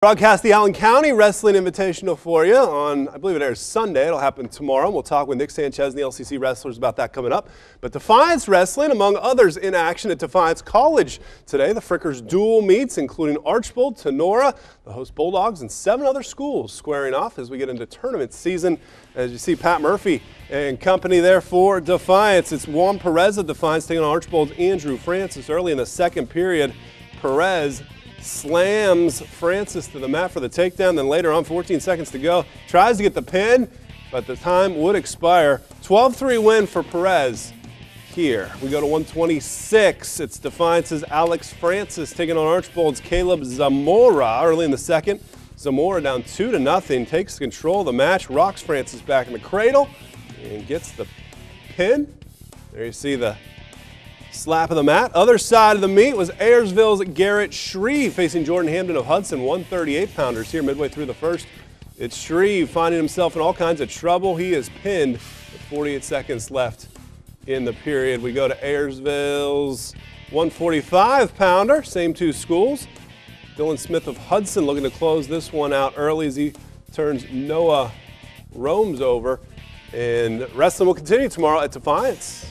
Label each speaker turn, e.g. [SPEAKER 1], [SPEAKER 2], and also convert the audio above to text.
[SPEAKER 1] Broadcast the Allen County Wrestling Invitational for you on, I believe it airs Sunday. It'll happen tomorrow. We'll talk with Nick Sanchez and the LCC wrestlers about that coming up. But Defiance Wrestling, among others, in action at Defiance College today. The Fricker's dual meets, including Archbold, Tinora, the host Bulldogs, and seven other schools squaring off as we get into tournament season. As you see, Pat Murphy and company there for Defiance. It's Juan Perez of Defiance taking on Archbold's Andrew Francis early in the second period. Perez slams Francis to the mat for the takedown. Then later on, 14 seconds to go, tries to get the pin, but the time would expire. 12-3 win for Perez here. We go to 126. It's Defiance's Alex Francis taking on Archbold's Caleb Zamora early in the second. Zamora down two to nothing, takes control of the match, rocks Francis back in the cradle, and gets the pin. There you see the Slap of the mat. Other side of the meet was Ayersville's Garrett Shreve facing Jordan Hamden of Hudson, 138 pounders here midway through the first. It's Shreve finding himself in all kinds of trouble. He is pinned with 48 seconds left in the period. We go to Ayersville's 145 pounder, same two schools. Dylan Smith of Hudson looking to close this one out early as he turns Noah Romes over. And wrestling will continue tomorrow at Defiance.